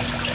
Yeah.